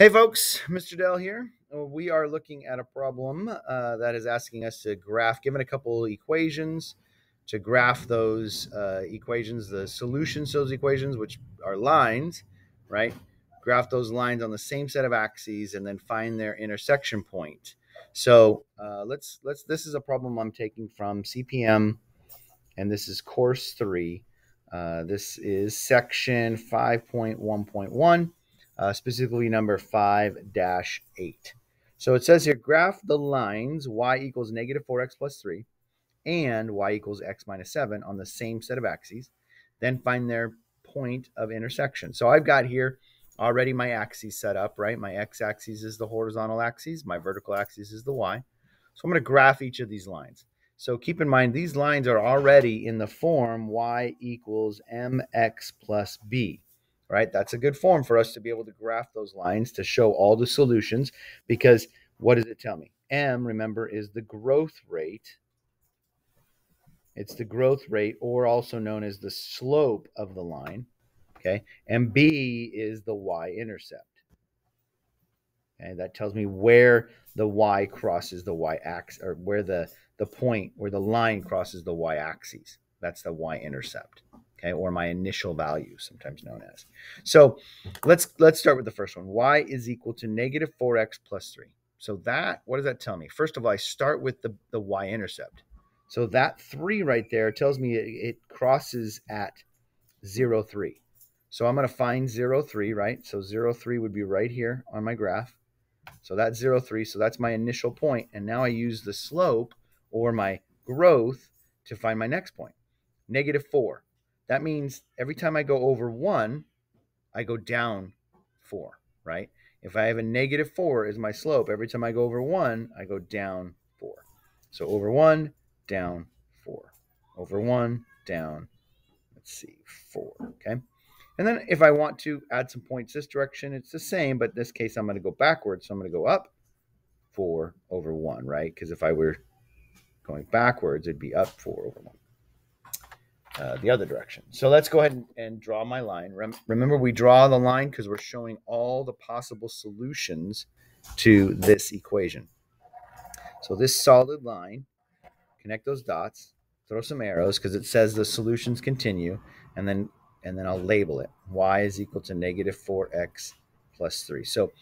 Hey, folks, Mr. Dell here. Uh, we are looking at a problem uh, that is asking us to graph, given a couple equations, to graph those uh, equations, the solutions to those equations, which are lines, right? Graph those lines on the same set of axes and then find their intersection point. So uh, let's let's. This is a problem I'm taking from CPM, and this is course three. Uh, this is section 5.1.1 uh, specifically number 5 dash 8. So it says here graph the lines y equals negative 4x plus 3 and y equals x minus 7 on the same set of axes, then find their point of intersection. So I've got here already my axes set up, right? My x axis is the horizontal axis, my vertical axis is the y. So I'm going to graph each of these lines. So keep in mind, these lines are already in the form y equals mx plus b right? That's a good form for us to be able to graph those lines to show all the solutions because what does it tell me? M, remember, is the growth rate. It's the growth rate, or also known as the slope of the line. Okay. And B is the y intercept. And that tells me where the y crosses the y axis, or where the, the point, where the line crosses the y axis. That's the y intercept okay, or my initial value, sometimes known as. So let's let's start with the first one. Y is equal to negative 4x plus 3. So that, what does that tell me? First of all, I start with the, the y-intercept. So that 3 right there tells me it, it crosses at 0, 3. So I'm going to find 0, 3, right? So 0, 3 would be right here on my graph. So that's 0, 3. So that's my initial point. And now I use the slope or my growth to find my next point. Negative 4. That means every time I go over one, I go down four, right? If I have a negative four as my slope, every time I go over one, I go down four. So over one, down four. Over one, down, let's see, four, okay? And then if I want to add some points this direction, it's the same, but this case, I'm going to go backwards. So I'm to go up four over one, right? Because if I were going backwards, it'd be up four over one. Uh, the other direction. So let's go ahead and, and draw my line. Rem- remember, we draw the line because we're showing all the possible solutions to this equation. So this solid line, connect those dots, throw some arrows because it says the solutions continue, and then and then I'll label it. Y is equal to negative 4x plus 3. So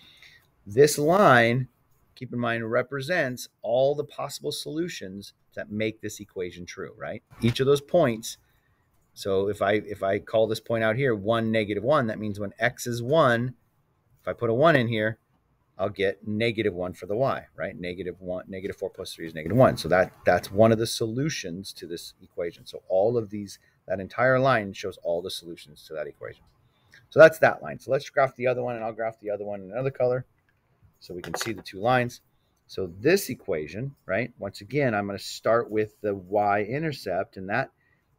this line, keep in mind, represents all the possible solutions that make this equation true, right? Each of those points so if I if I call this point out here one negative one, that means when x is one, if I put a one in here, I'll get negative one for the y, right? Negative one, negative four plus three is negative one. So that that's one of the solutions to this equation. So all of these, that entire line shows all the solutions to that equation. So that's that line. So let's graph the other one, and I'll graph the other one in another color, so we can see the two lines. So this equation, right? Once again, I'm going to start with the y-intercept, and that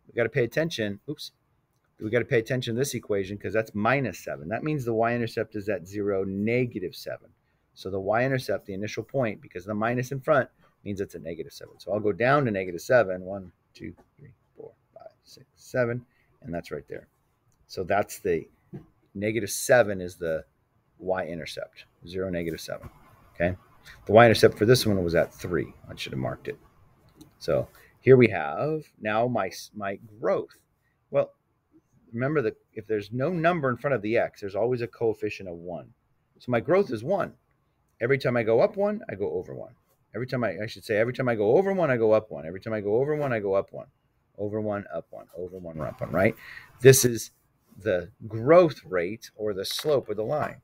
we got to pay attention. Oops. We got to pay attention to this equation because that's minus 7. That means the y-intercept is at 0, negative 7. So the y-intercept, the initial point, because the minus in front, means it's a negative 7. So I'll go down to negative 7. 1, 2, 3, 4, 5, 6, 7. And that's right there. So that's the negative 7 is the y-intercept. 0, negative 7. Okay. The y-intercept for this one was at 3. I should have marked it. So here we have now my my growth. Well, remember that if there's no number in front of the x, there's always a coefficient of 1. So my growth is 1. Every time I go up 1, I go over 1. Every time I, I should say, every time I go over 1, I go up 1. Every time I go over 1, I go up 1. Over 1, up 1. Over 1, up 1, right? This is the growth rate or the slope of the line.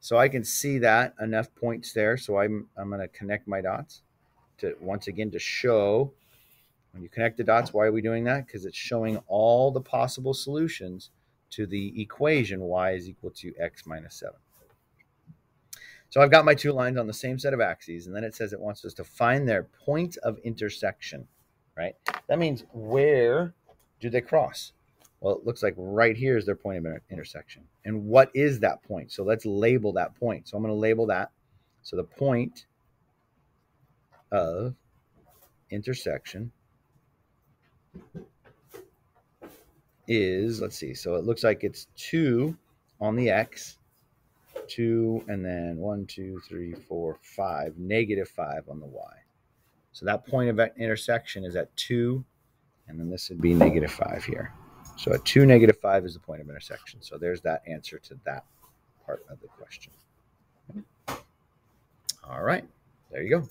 So I can see that enough points there. So I'm, I'm going to connect my dots to once again to show when you connect the dots, why are we doing that? Because it's showing all the possible solutions to the equation y is equal to x minus 7. So I've got my two lines on the same set of axes, and then it says it wants us to find their point of intersection, right? That means where do they cross? Well, it looks like right here is their point of intersection. And what is that point? So let's label that point. So I'm going to label that. So the point of intersection is, let's see, so it looks like it's 2 on the x 2, and then one, two, three, four, five, negative 5 on the y. So that point of intersection is at 2, and then this would be negative 5 here. So at 2, negative 5 is the point of intersection. So there's that answer to that part of the question. All right, there you go.